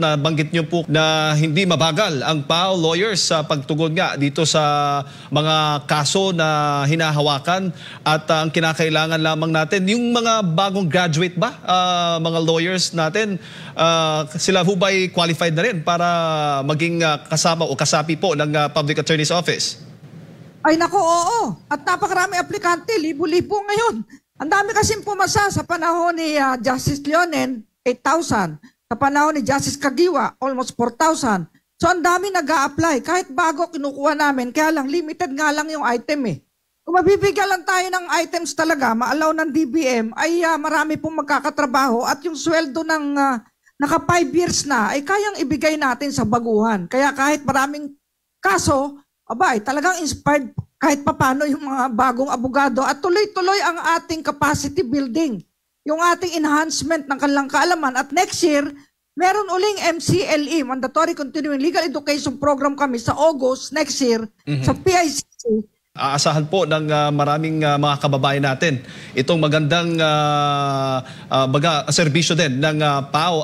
Nabanggit niyo po na hindi mabagal ang PAO lawyers sa pagtugon nga dito sa mga kaso na hinahawakan at uh, ang kinakailangan lamang natin yung mga bagong graduate ba uh, mga lawyers natin uh, sila ho ba'y qualified na rin para maging uh, kasama o kasapi po ng uh, Public Attorney's Office? Ay nako, oo. At napakarami aplikante, libo-libo ngayon. Ang dami kasing pumasa sa panahon ni uh, Justice Leonen, 8,000. Sa panahon ni Justice Kagiwa, almost 4,000. So ang dami nag apply Kahit bago kinukuha namin, kaya lang limited nga lang yung item eh. Kung mabibigyan lang tayo ng items talaga, maalaw ng DBM, ay uh, marami pong magkakatrabaho at yung sweldo ng uh, naka 5 years na ay kayang ibigay natin sa baguhan. Kaya kahit maraming kaso, abay, talagang inspired kahit papano yung mga bagong abogado at tuloy-tuloy ang ating capacity building yung ating enhancement ng kanilang kaalaman at next year, meron uling MCLE, Mandatory Continuing Legal Education Program kami sa August next year mm-hmm. sa PICC. Aasahan po ng uh, maraming uh, mga kababayan natin itong magandang uh, uh, baga, serbisyo din ng uh, PAO